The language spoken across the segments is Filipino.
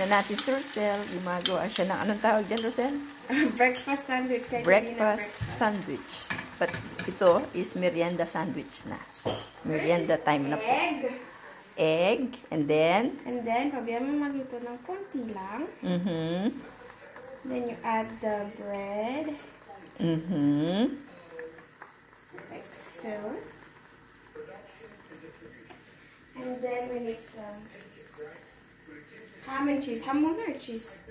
Tignan natin si Rosel. Gumagawa siya ng anong tawag dyan, Rosel? breakfast sandwich. Hindi na Breakfast sandwich. But ito is merienda sandwich na. Merienda time na po. Egg. Egg. And then, And then, pabayaan mo maluto ng konti lang. mm-hmm. Then you add the bread. Mm-hmm. Like so. And then we need some ham and cheese. Ham muna or cheese?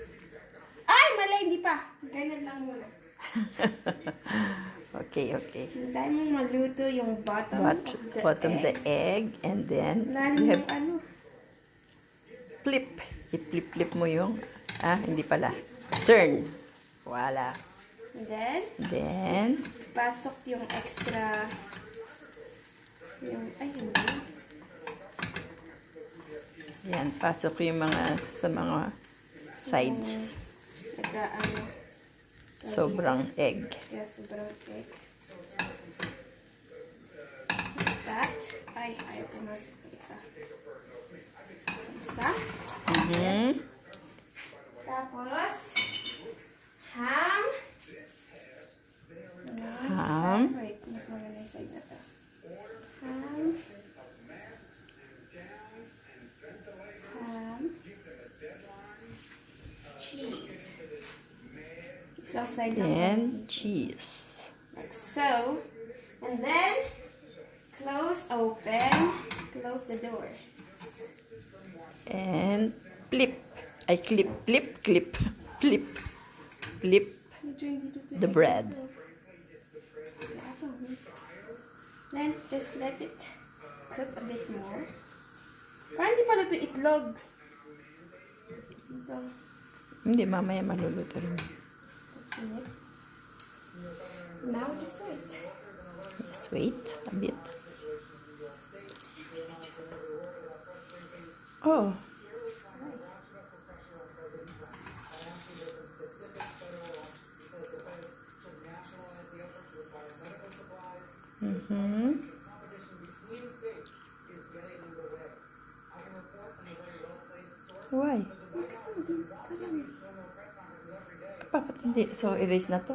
Ay, mali, hindi pa. Ganyan lang muna. okay, okay. Hintayin mo maluto yung bottom But, of the bottom egg. the egg. And then, Lalim you have ano. flip. I-flip-flip mo yung, ah, hindi pala. Turn. Wala. And then, Then, pasok yung extra yung, ay, hindi. Yan, pasok yung mga, sa mga sides. Sobrang egg. yeah, sobrang egg. That. Ay, ayaw pumasok isa. Isa. Mm-hmm. Tapos, Isang side lang. And cheese. Like so. And then, close, open, close the door. And flip. I clip, flip, clip, flip, flip Medyo hindi dito the bread. Then, just let it cook a bit more. Parang hindi pala ito itlog. Ito. Hindi, mamaya maluluto rin. Now, just wait. Just wait a bit. Oh. Mm-hmm. Why? Kasi hindi, parang... Bakit hindi? So, erase na to?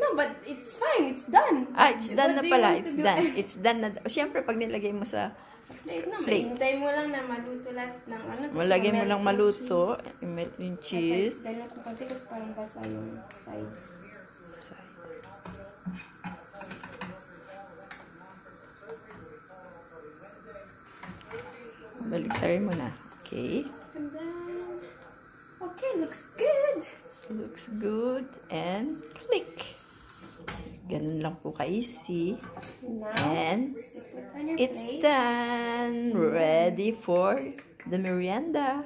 No, but it's fine. It's done. Ah, it's done What na pala. It's do? done. It's done na. Siyempre, pag nilagay mo sa... Sa plate na. Plate. Hintay mo lang na maluto lahat ng ano. Malagay mo lang maluto. I-melt yung cheese. Dahil ko konti kasi parang basa yung side. Baliktarin mo na. Okay. And then, okay, looks good. Looks good. And click. Ganun lang po ka-easy. And it's done. Ready for the merienda.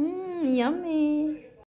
Mmm, yummy.